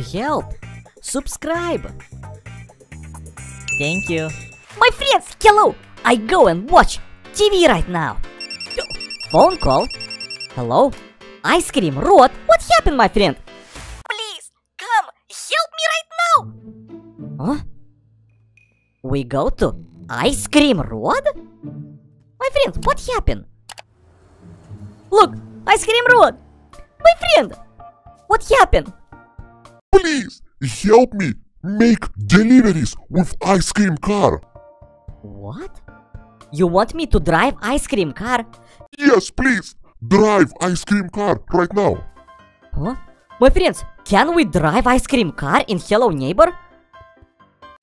Help! Subscribe! Thank you. My friends, hello! I go and watch TV right now. Phone call? Hello? Ice Scream Rod? What happened, my friend? Please, come, help me right now! Huh? We go to Ice Scream Rod? My friend, what happened? Look, Ice Scream Rod! My friend! What happened? Please help me make deliveries with ice cream car. What? You want me to drive ice cream car? Yes, please drive ice cream car right now. Huh? My friends, can we drive ice cream car in Hello Neighbor?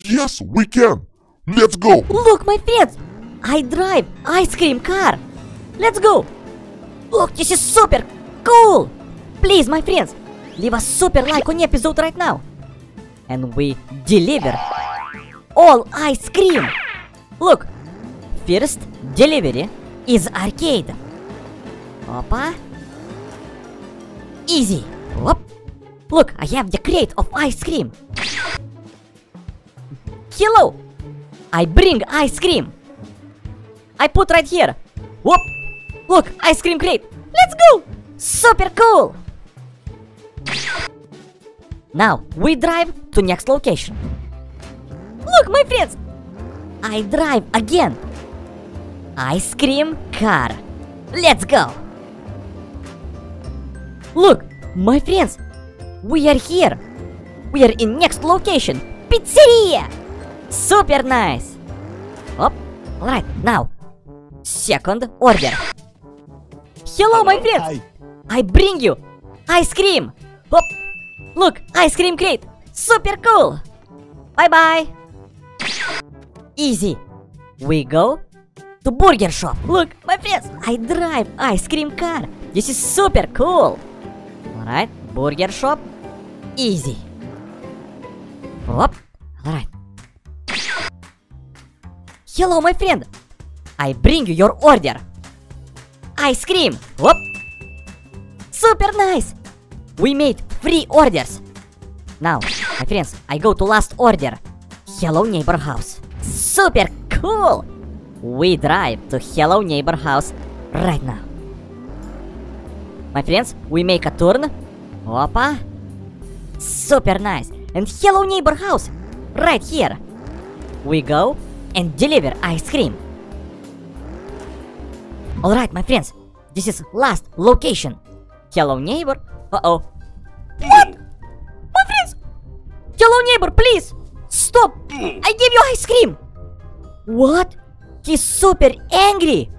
Yes, we can. Let's go. Look, my friends! I drive ice cream car! Let's go! Look, this is super cool! Please, my friends, leave a super like on episode right now. And we deliver all ice cream. Look, first delivery is arcade. Опа. Easy. Whoop. Look, I have the crate of ice cream. Hello. I bring ice cream. I put right here. Whoop. Look, ice cream crate. Let's go. Super cool. Now we drive to next location. Look, my friends. I drive again. Ice cream car. Let's go. Look, my friends. We are here. We are in next location. Pizzeria. Super nice. Up. Alright, now. Second order. Hello, my friends. I bring you ice cream. Hop. Look, ice cream crate. Super cool. Bye bye. Easy. We go to burger shop. Look, my friends, I drive ice cream car. This is super cool. Alright, burger shop. Easy. Hop. Alright. Hello, my friend. I bring you your order. Ice cream. Whoop. Super nice. We made free orders. Now, my friends, I go to last order. Hello Neighbor House. Super cool! We drive to Hello Neighbor House right now. My friends, we make a turn. Opa! Super nice! And Hello Neighbor House right here. We go and deliver ice cream. Alright, my friends, this is last location. Hello neighbor. Uh-oh, what? My friends! Hello neighbor, please! Stop! I gave you ice cream! What? He's super angry!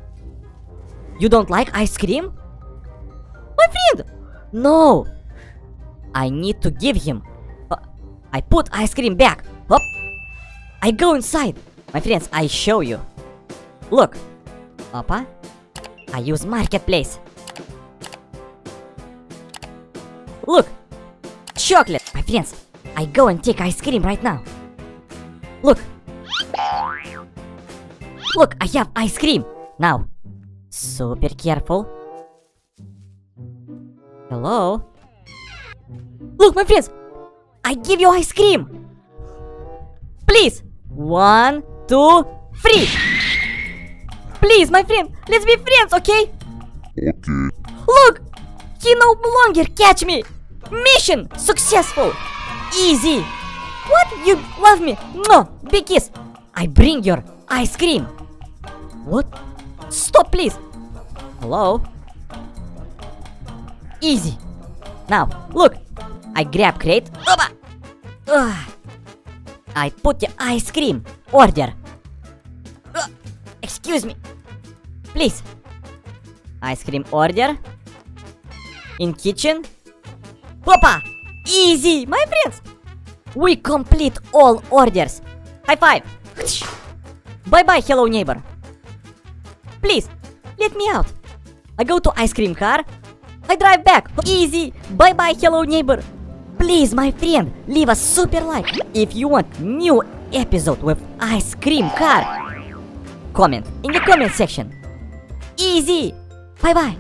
You don't like ice cream? My friend! No! I need to give him. Uh, I put ice cream back. Up. I go inside. My friends, I show you. Look. Opa. I use marketplace. Chocolate. My friends, I go and take ice cream right now. Look. Look, I have ice cream. Now. Super careful. Hello? Look, my friends. I give you ice cream. Please. One, two, three. Please, my friend, let's be friends, okay? Okay. Look! He no longer catch me! Mission successful! Easy! What? You love me? No! Big kiss! I bring your ice cream! What? Stop, please! Hello? Easy! Now, look! I grab crate. Opa! Ugh. I put the ice cream. Order. Ugh. Excuse me. Please. Ice cream order. In kitchen. Papa! Easy, my friends! We complete all orders. High five. Bye bye, hello neighbor. Please, let me out. I go to ice cream car. I drive back. Easy. Bye bye, hello neighbor. Please, my friend, leave a super like if you want new episode with ice cream car. Comment in the comment section. Easy. Bye bye.